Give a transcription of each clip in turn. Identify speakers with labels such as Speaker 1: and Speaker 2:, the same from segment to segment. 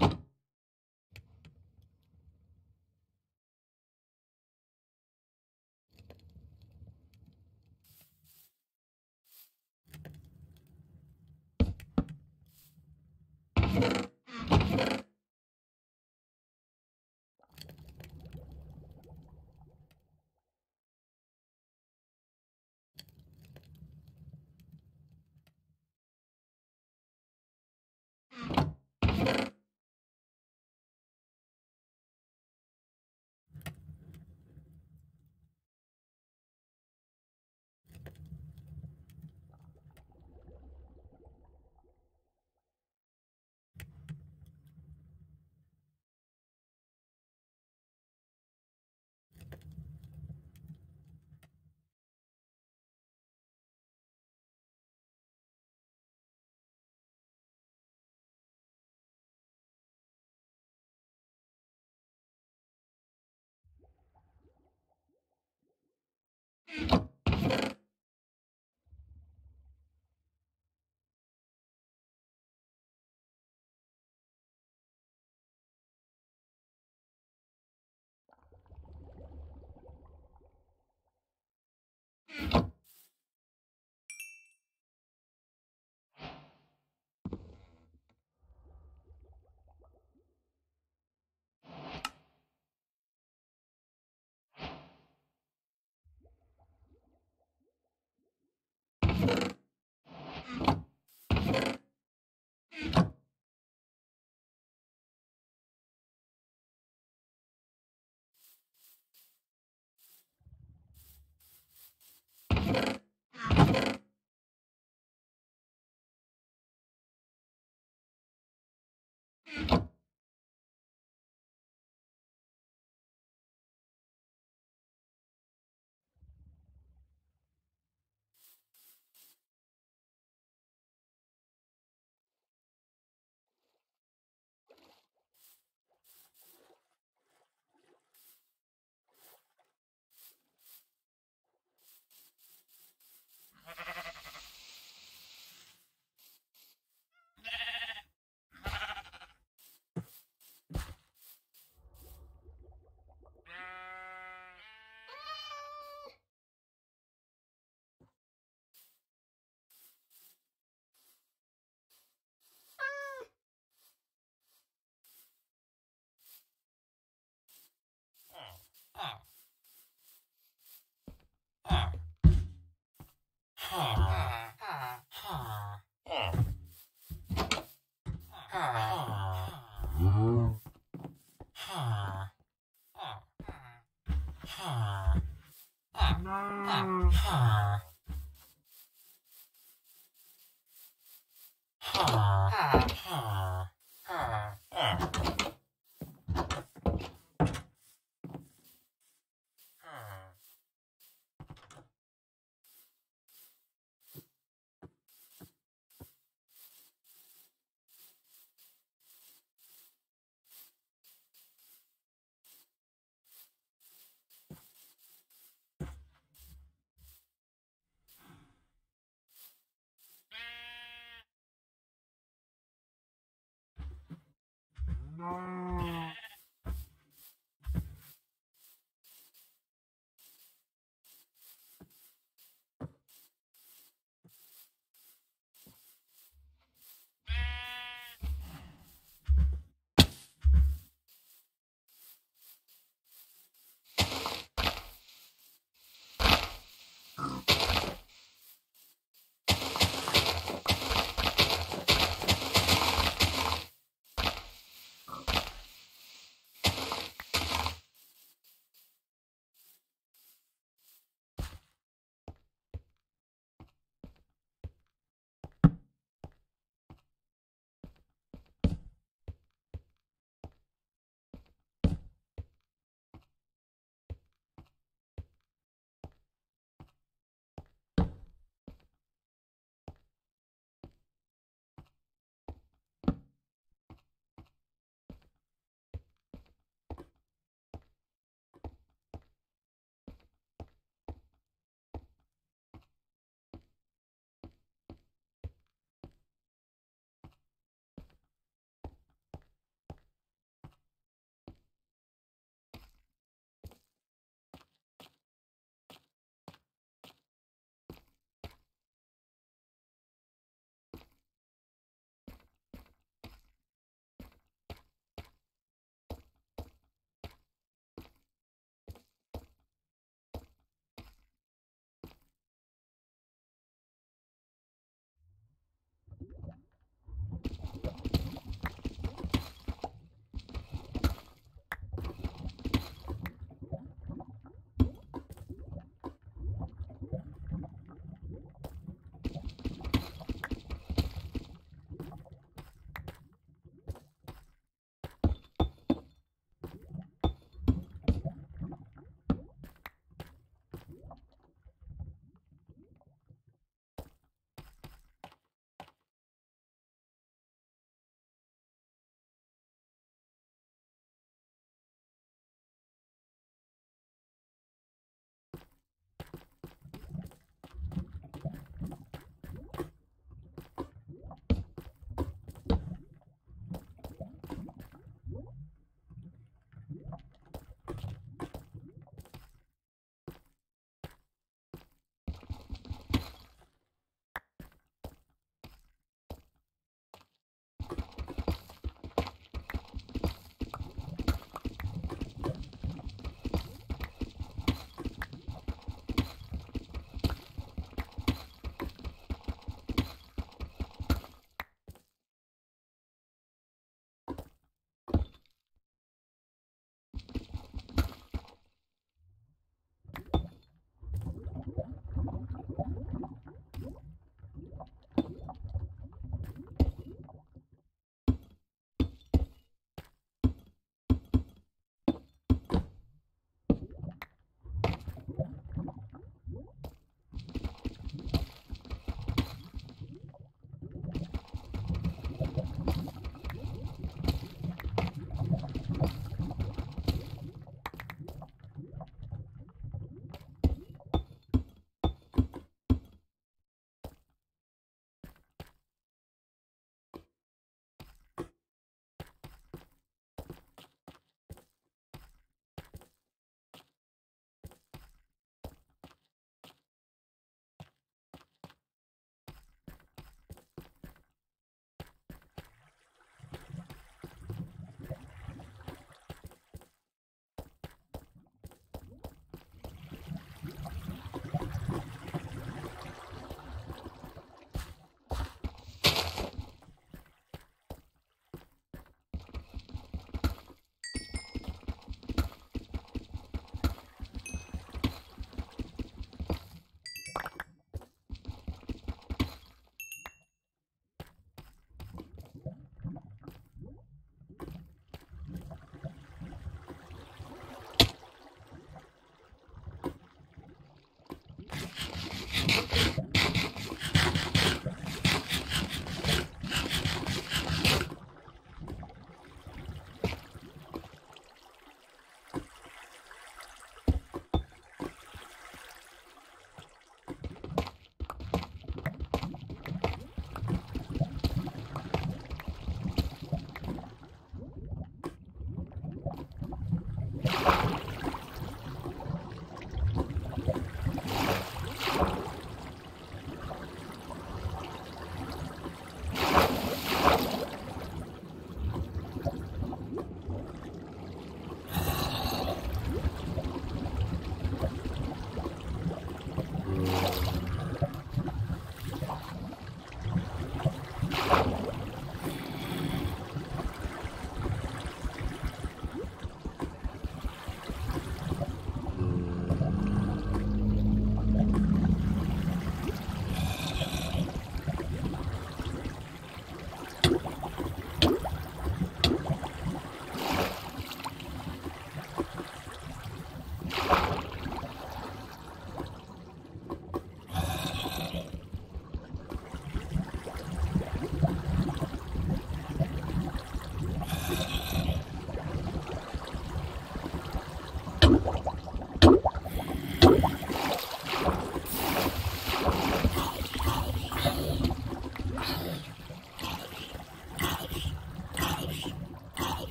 Speaker 1: Bye. Mm. you you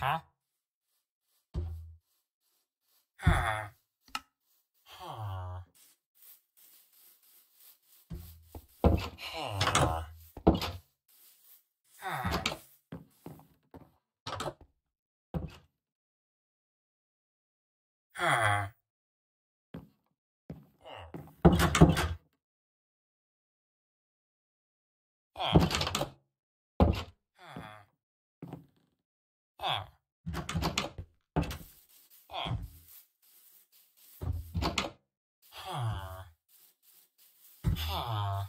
Speaker 2: huh? Huh. Huh. Huh.
Speaker 1: Huh. Huh. Oh. Ah.
Speaker 2: R. Ha.
Speaker 1: Ha.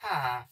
Speaker 1: Ha.